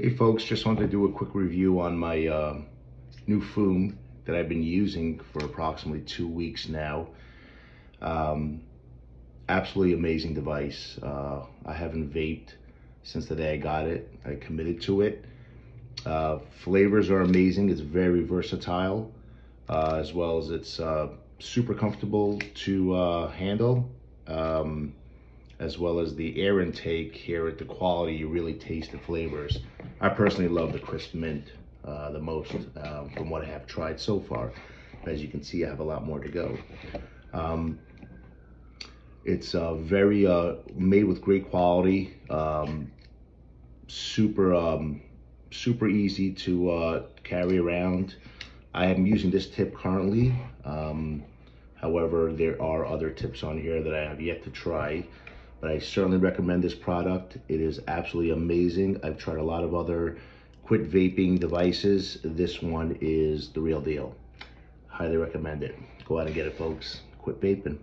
Hey folks, just wanted to do a quick review on my uh, new FUM that I've been using for approximately two weeks now. Um, absolutely amazing device. Uh, I haven't vaped since the day I got it. I committed to it. Uh, flavors are amazing. It's very versatile, uh, as well as it's uh, super comfortable to uh, handle. Um, as well as the air intake here at the quality, you really taste the flavors. I personally love the crisp mint uh, the most um, from what I have tried so far. As you can see, I have a lot more to go. Um, it's uh, very uh, made with great quality, um, super um, super easy to uh, carry around. I am using this tip currently. Um, however, there are other tips on here that I have yet to try but I certainly recommend this product. It is absolutely amazing. I've tried a lot of other quit vaping devices. This one is the real deal. Highly recommend it. Go out and get it, folks. Quit vaping.